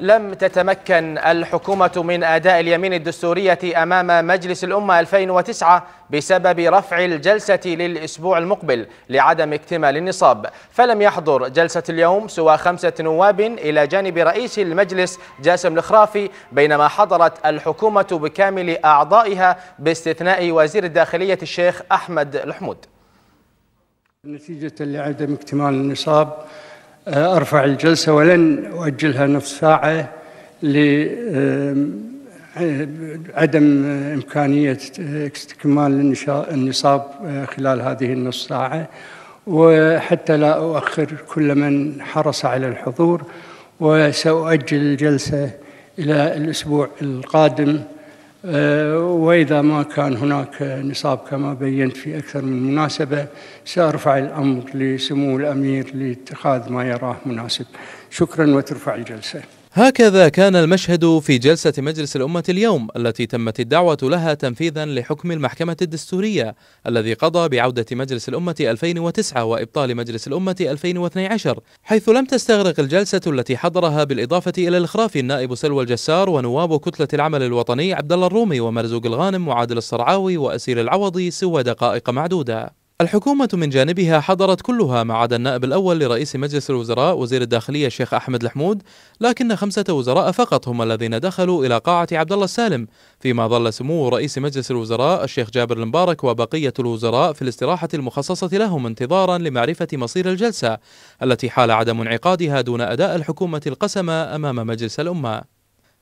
لم تتمكن الحكومة من أداء اليمين الدستورية أمام مجلس الأمة 2009 بسبب رفع الجلسة للأسبوع المقبل لعدم اكتمال النصاب. فلم يحضر جلسة اليوم سوى خمسة نواب إلى جانب رئيس المجلس جاسم الخرافي بينما حضرت الحكومة بكامل أعضائها باستثناء وزير الداخلية الشيخ أحمد الحمود. نتيجة لعدم اكتمال النصاب أرفع الجلسة ولن أؤجلها نصف ساعة لعدم إمكانية استكمال النصاب خلال هذه النصف ساعة. وحتى لا أؤخر كل من حرص على الحضور وسأؤجل الجلسة إلى الأسبوع القادم. وإذا ما كان هناك نصاب كما بينت في أكثر من مناسبة سأرفع الأمر لسمو الأمير لاتخاذ ما يراه مناسب. شكرا وترفع الجلسة. هكذا كان المشهد في جلسة مجلس الأمة اليوم التي تمت الدعوة لها تنفيذا لحكم المحكمة الدستورية الذي قضى بعودة مجلس الأمة 2009 وإبطال مجلس الأمة 2012 حيث لم تستغرق الجلسة التي حضرها بالإضافة إلى الإخراف النائب سلوى الجسار ونواب كتلة العمل الوطني عبد الله الرومي ومرزوق الغانم وعادل الصرعاوي وأسير العوضي سوى دقائق معدودة. الحكومة من جانبها حضرت كلها ما عدا النائب الأول لرئيس مجلس الوزراء وزير الداخلية الشيخ أحمد الحمود لكن خمسة وزراء فقط هم الذين دخلوا إلى قاعة عبد الله السالم فيما ظل سمو رئيس مجلس الوزراء الشيخ جابر المبارك وبقية الوزراء في الاستراحة المخصصة لهم انتظارا لمعرفة مصير الجلسة التي حال عدم انعقادها دون أداء الحكومة القسم أمام مجلس الأمة.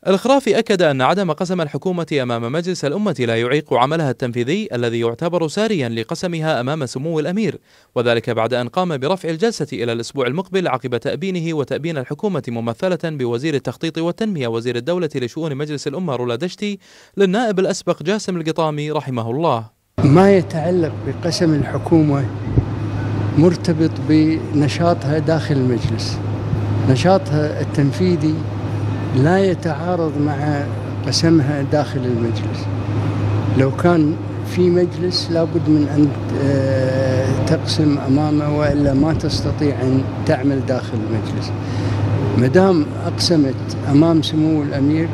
الخرافي أكد أن عدم قسم الحكومة أمام مجلس الأمة لا يعيق عملها التنفيذي الذي يعتبر ساريا لقسمها أمام سمو الأمير وذلك بعد أن قام برفع الجلسة إلى الأسبوع المقبل عقب تأبينه وتأبين الحكومة ممثلة بوزير التخطيط والتنمية وزير الدولة لشؤون مجلس الأمة رولا دشتي للنائب الأسبق جاسم القطامي رحمه الله. ما يتعلق بقسم الحكومة مرتبط بنشاطها داخل المجلس نشاطها التنفيذي لا يتعارض مع قسمها داخل المجلس. لو كان في مجلس لابد من أن تقسم أمامه وإلا ما تستطيع أن تعمل داخل المجلس. مدام أقسمت أمام سمو الأمير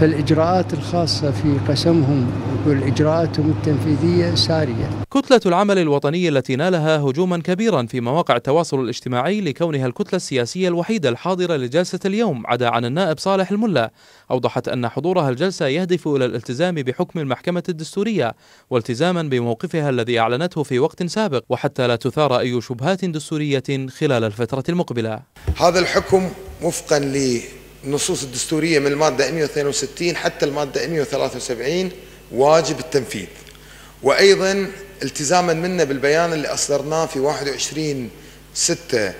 فالإجراءات الخاصة في قسمهم والإجراءاتهم التنفيذية سارية. كتلة العمل الوطني التي نالها هجوما كبيرا في مواقع التواصل الاجتماعي لكونها الكتلة السياسية الوحيدة الحاضرة لجلسة اليوم عدا عن النائب صالح الملا. أوضحت أن حضورها الجلسة يهدف إلى الالتزام بحكم المحكمة الدستورية والتزاما بموقفها الذي أعلنته في وقت سابق وحتى لا تثار أي شبهات دستورية خلال الفترة المقبلة. هذا الحكم وفقا النصوص الدستورية من المادة 162 حتى المادة 173 واجب التنفيذ. وأيضا التزاما منا بالبيان اللي أصدرناه في 21 6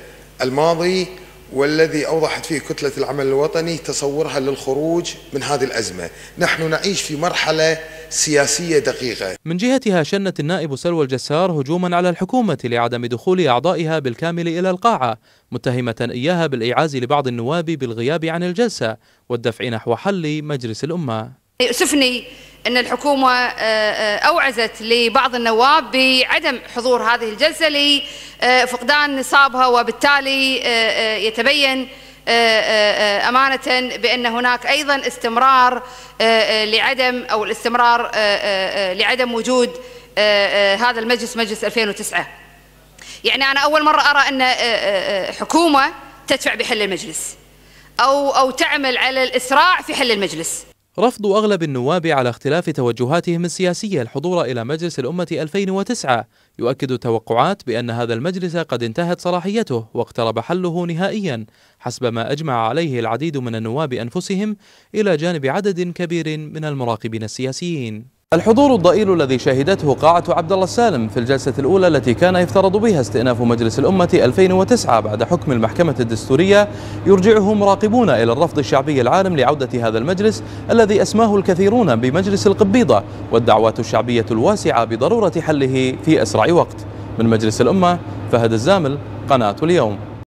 الماضي والذي أوضحت فيه كتلة العمل الوطني تصورها للخروج من هذه الأزمة. نحن نعيش في مرحلة سياسية دقيقة. من جهتها شنت النائب سلوى الجسار هجوما على الحكومة لعدم دخول أعضائها بالكامل إلى القاعة متهمة إياها بالإيعاز لبعض النواب بالغياب عن الجلسة والدفع نحو حل مجلس الأمة. يؤسفني أن الحكومة أوعزت لبعض النواب بعدم حضور هذه الجلسة لفقدان نصابها وبالتالي يتبين أمانة بأن هناك أيضا استمرار لعدم أو الاستمرار لعدم وجود هذا المجلس مجلس 2009 يعني أنا أول مرة أرى أن حكومة تدفع بحل المجلس أو أو تعمل على الإسراع في حل المجلس. رفض أغلب النواب على اختلاف توجهاتهم السياسية الحضور إلى مجلس الأمة 2009 يؤكد توقعات بأن هذا المجلس قد انتهت صلاحيته واقترب حله نهائيا حسب ما أجمع عليه العديد من النواب أنفسهم إلى جانب عدد كبير من المراقبين السياسيين. الحضور الضئيل الذي شهدته قاعة عبد الله السالم في الجلسة الأولى التي كان يفترض بها استئناف مجلس الأمة 2009 بعد حكم المحكمة الدستورية يرجعه مراقبون إلى الرفض الشعبي العالم لعودة هذا المجلس الذي أسماه الكثيرون بمجلس القبيضة والدعوات الشعبية الواسعة بضرورة حله في أسرع وقت. من مجلس الأمة فهد الزامل قناة اليوم.